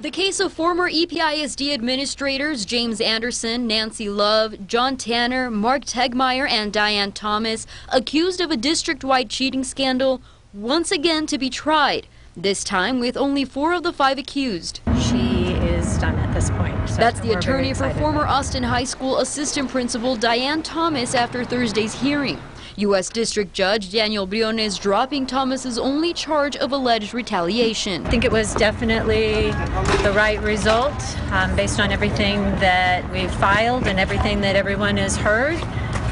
The case of former EPISD administrators James Anderson, Nancy Love, John Tanner, Mark Tegmeyer, and Diane Thomas, accused of a district wide cheating scandal, once again to be tried, this time with only four of the five accused. She is done at this point. so That's the attorney for former Austin High School assistant principal Diane Thomas after Thursday's hearing. U.S. District Judge Daniel Briones dropping Thomas's only charge of alleged retaliation. I think it was definitely the right result um, based on everything that we've filed and everything that everyone has heard.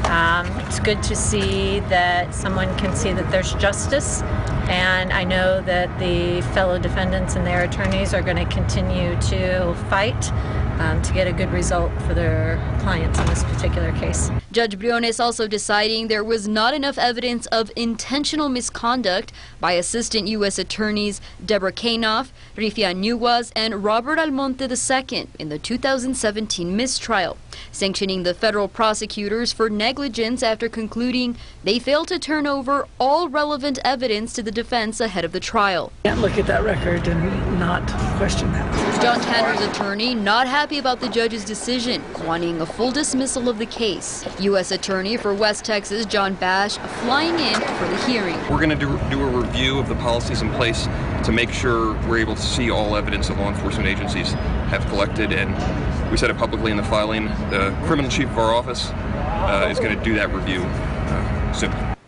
Um, it's good to see that someone can see that there's justice, and I know that the fellow defendants and their attorneys are going to continue to fight um, to get a good result for their clients in this particular case. Judge Briones also deciding there was not enough evidence of intentional misconduct by Assistant U.S. Attorneys Deborah Kanof, Rifia Nuguas, and Robert Almonte II in the 2017 mistrial, sanctioning the federal prosecutors for negligence after concluding they failed to turn over all relevant evidence to the defense ahead of the trial. Can't look at that record and not question that. John Tanner's attorney not happy about the judge's decision, wanting a full dismissal of the case. U.S. Attorney for West Texas John Bash flying in for the hearing. We're going to do, do a review of the policies in place to make sure we're able to see all evidence that law enforcement agencies have collected. And we said it publicly in the filing. The criminal chief of our office uh, is going to do that review uh, soon.